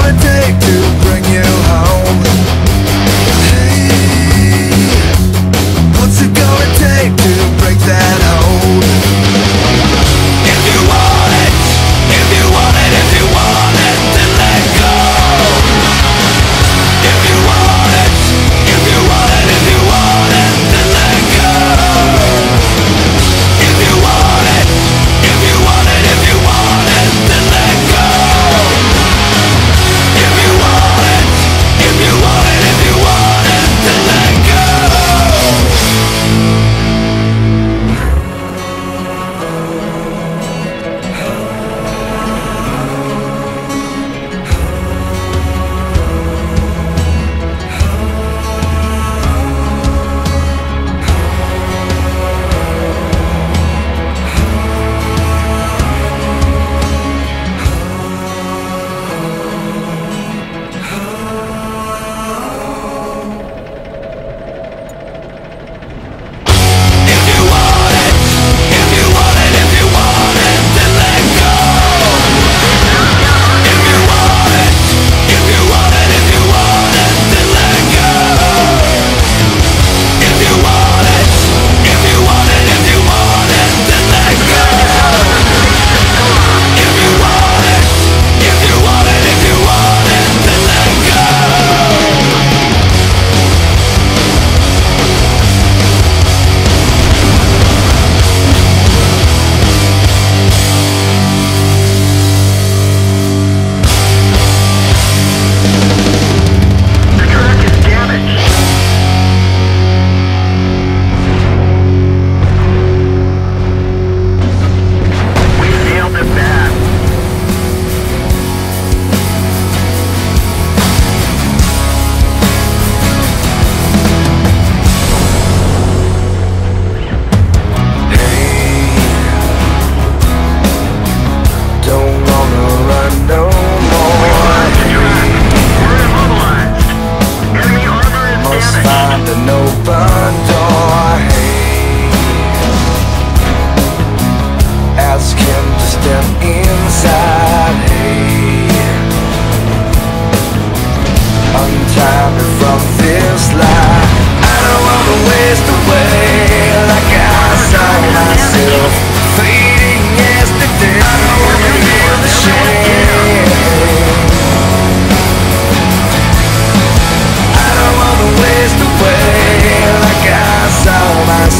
coming to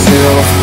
feel.